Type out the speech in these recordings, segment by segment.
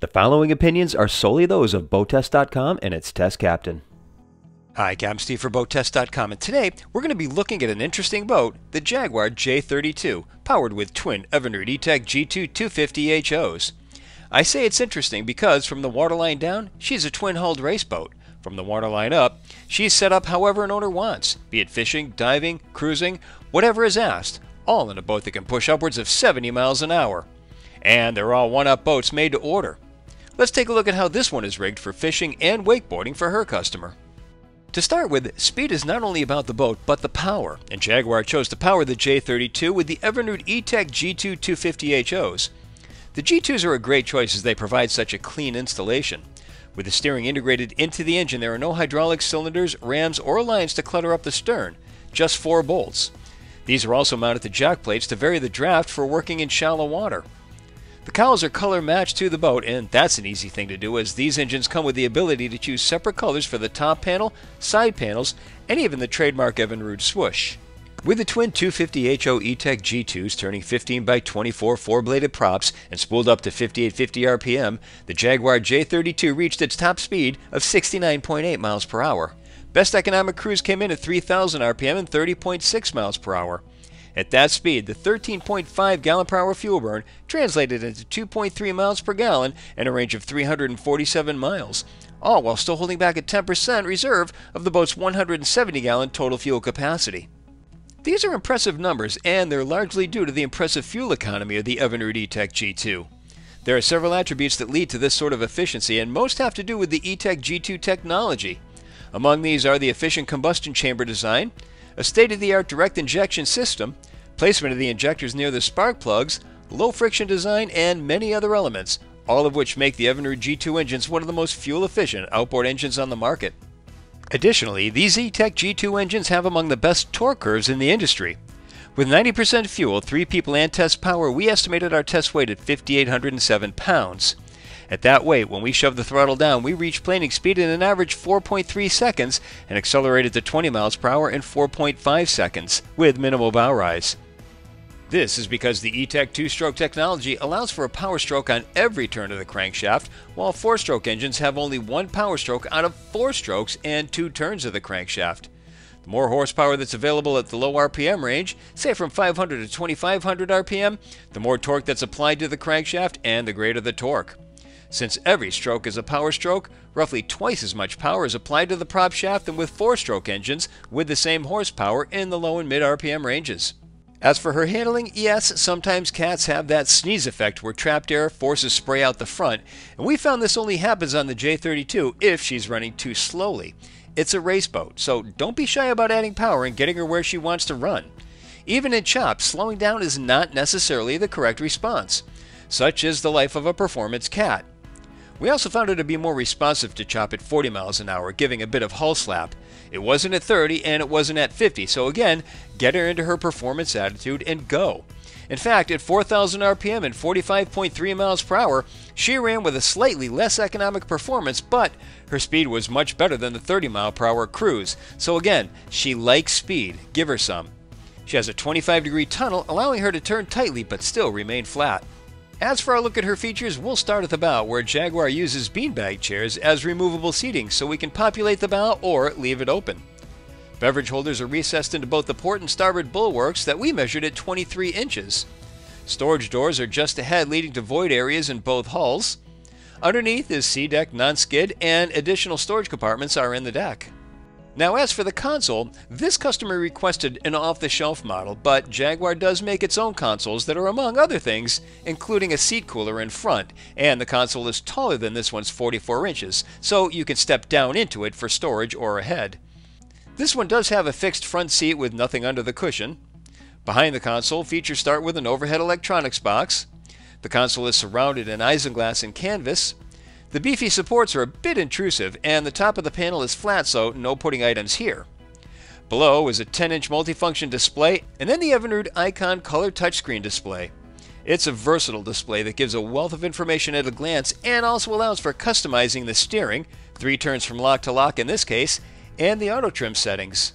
The following opinions are solely those of BoatTest.com and its test captain. Hi, I'm Steve for BoatTest.com, and today we're going to be looking at an interesting boat, the Jaguar J32, powered with twin Evinrude E-TEC G2 250 HOs. I say it's interesting because from the waterline down, she's a twin-hulled race boat. From the waterline up, she's set up however an owner wants, be it fishing, diving, cruising, whatever is asked, all in a boat that can push upwards of 70 miles an hour. And they're all one-up boats made to order. Let's take a look at how this one is rigged for fishing and wakeboarding for her customer. To start with, speed is not only about the boat, but the power, and Jaguar chose to power the J32 with the Evinrude E-TEC G2 250 HOs. The G2s are a great choice as they provide such a clean installation. With the steering integrated into the engine, there are no hydraulic cylinders, rams, or lines to clutter up the stern, just four bolts. These are also mounted to jack plates to vary the draft for working in shallow water. The cowls are color matched to the boat, and that's an easy thing to do as these engines come with the ability to choose separate colors for the top panel, side panels, and even the trademark Evinrude swoosh. With the twin 250 HO E-TEC G2s turning 15 by 24 four-bladed props and spooled up to 5850 RPM, the Jaguar J32 reached its top speed of 69.8 miles per hour. Best economic cruise came in at 3000 RPM and 30.6 miles per hour. At that speed, the 13.5 gallon per hour fuel burn translated into 2.3 miles per gallon and a range of 347 miles, all while still holding back a 10% reserve of the boat's 170 gallon total fuel capacity. These are impressive numbers, and they're largely due to the impressive fuel economy of the Evinrude E-TEC G2. There are several attributes that lead to this sort of efficiency, and most have to do with the E-TEC G2 technology. Among these are the efficient combustion chamber design, a state-of-the-art direct injection system, placement of the injectors near the spark plugs, low friction design, and many other elements, all of which make the Evinrude G2 engines one of the most fuel-efficient outboard engines on the market. Additionally, these E-TEC G2 engines have among the best torque curves in the industry. With 90% fuel, 3 people and test power, we estimated our test weight at 5,807 pounds. At that weight, when we shoved the throttle down, we reached planing speed in an average 4.3 seconds and accelerated to 20 miles per hour in 4.5 seconds, with minimal bow rise. This is because the E-TEC two-stroke technology allows for a power stroke on every turn of the crankshaft, while four-stroke engines have only one power stroke out of four strokes and two turns of the crankshaft. The more horsepower that's available at the low RPM range, say from 500 to 2500 RPM, the more torque that's applied to the crankshaft and the greater the torque. Since every stroke is a power stroke, roughly twice as much power is applied to the prop shaft than with four-stroke engines with the same horsepower in the low and mid RPM ranges. As for her handling, yes, sometimes cats have that sneeze effect where trapped air forces spray out the front, and we found this only happens on the J32 if she's running too slowly. It's a race boat, so don't be shy about adding power and getting her where she wants to run. Even in chop, slowing down is not necessarily the correct response. Such is the life of a performance cat. We also found her to be more responsive to chop at 40 miles an hour, giving a bit of hull slap. It wasn't at 30 and it wasn't at 50, so again, get her into her performance attitude and go. In fact, at 4,000 RPM and 45.3 miles per hour, she ran with a slightly less economic performance, but her speed was much better than the 30 mile per hour cruise. So again, she likes speed. Give her some. She has a 25 degree tunnel, allowing her to turn tightly but still remain flat. As for our look at her features, we'll start at the bow, where Jaguar uses beanbag chairs as removable seating so we can populate the bow or leave it open. Beverage holders are recessed into both the port and starboard bulwarks that we measured at 23 inches. Storage doors are just ahead, leading to void areas in both hulls. Underneath is SeaDek non-skid, and additional storage compartments are in the deck. Now as for the console, this customer requested an off-the-shelf model, but Jaguar does make its own consoles that are among other things, including a seat cooler in front, and the console is taller than this one's 44 inches, so you can step down into it for storage or ahead. This one does have a fixed front seat with nothing under the cushion. Behind the console, features start with an overhead electronics box. The console is surrounded in isinglass and canvas, the beefy supports are a bit intrusive, and the top of the panel is flat, so no putting items here. Below is a 10-inch multifunction display, and then the Evinrude Icon color touchscreen display. It's a versatile display that gives a wealth of information at a glance and also allows for customizing the steering, three turns from lock to lock in this case, and the auto trim settings.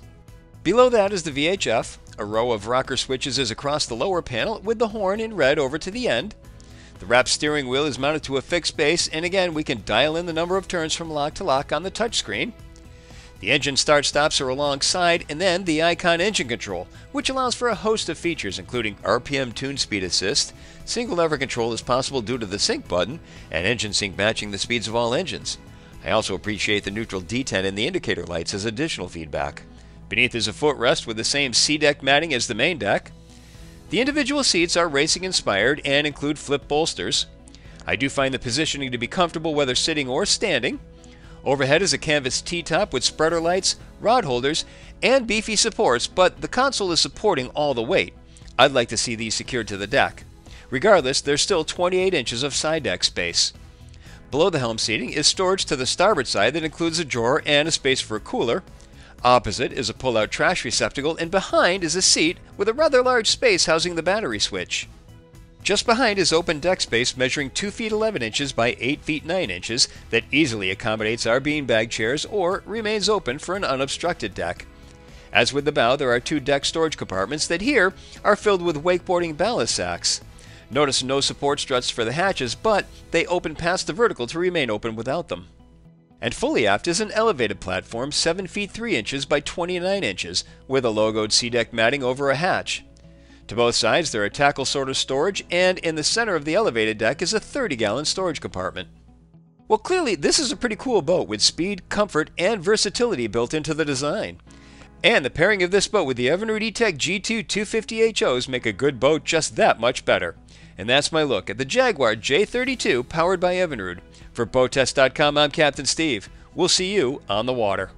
Below that is the VHF. A row of rocker switches is across the lower panel with the horn in red over to the end. The wrap steering wheel is mounted to a fixed base, and again, we can dial in the number of turns from lock to lock on the touchscreen. The engine start stops are alongside, and then the Icon engine control, which allows for a host of features including RPM tune speed assist, single lever control is possible due to the sync button, and engine sync matching the speeds of all engines. I also appreciate the neutral detent in the indicator lights as additional feedback. Beneath is a footrest with the same C SeaDek matting as the main deck. The individual seats are racing inspired and include flip bolsters. I do find the positioning to be comfortable whether sitting or standing. Overhead is a canvas T-top with spreader lights, rod holders, and beefy supports, but the console is supporting all the weight. I'd like to see these secured to the deck. Regardless, there's still 28 inches of side deck space. Below the helm seating is storage to the starboard side that includes a drawer and a space for a cooler. Opposite is a pull-out trash receptacle, and behind is a seat with a rather large space housing the battery switch. Just behind is open deck space measuring 2 feet 11 inches by 8 feet 9 inches that easily accommodates our beanbag chairs or remains open for an unobstructed deck. As with the bow, there are two deck storage compartments that here are filled with wakeboarding ballast sacks. Notice no support struts for the hatches, but they open past the vertical to remain open without them. And fully aft is an elevated platform 7 feet 3 inches by 29 inches with a logoed SeaDek matting over a hatch. To both sides, there are tackle sort of storage, and in the center of the elevated deck is a 30 gallon storage compartment. Well, clearly, this is a pretty cool boat with speed, comfort, and versatility built into the design. And the pairing of this boat with the Evinrude E-TEC G2 250 HOs make a good boat just that much better. And that's my look at the Jaguar J32 powered by Evinrude. For Boattest.com, I'm Captain Steve. We'll see you on the water.